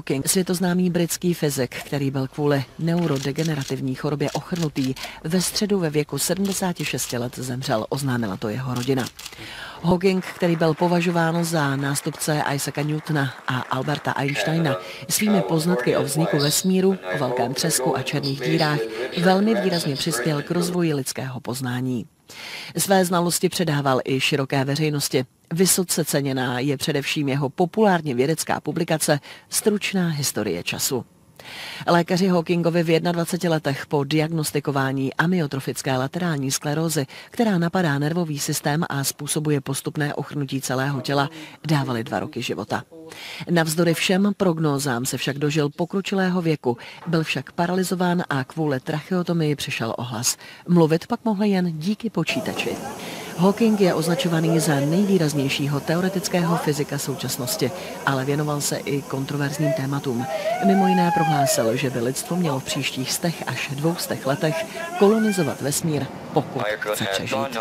Hawking, světoznámý britský fyzik, který byl kvůli neurodegenerativní chorobě ochrnutý, ve středu ve věku 76 let zemřel, oznámila to jeho rodina. Hawking, který byl považován za nástupce Isaaca Newtona a Alberta Einsteina, svými poznatky o vzniku vesmíru, o velkém třesku a černých dírách velmi výrazně přispěl k rozvoji lidského poznání. Své znalosti předával i široké veřejnosti. Vysoce ceněná je především jeho populárně vědecká publikace Stručná historie času. Lékaři Hawkingovi v 21 letech po diagnostikování amyotrofické laterální sklerózy, která napadá nervový systém a způsobuje postupné ochrnutí celého těla, dávali dva roky života. Navzdory všem prognózám se však dožil pokročilého věku, byl však paralizován a kvůli tracheotomii přišel ohlas. Mluvit pak mohl jen díky počítači. Hawking je označovaný za nejvýraznějšího teoretického fyzika současnosti, ale věnoval se i kontroverzním tématům. Mimo jiné prohlásil, že by lidstvo mělo v příštích stech až dvoustech letech kolonizovat vesmír, pokud chce přežít.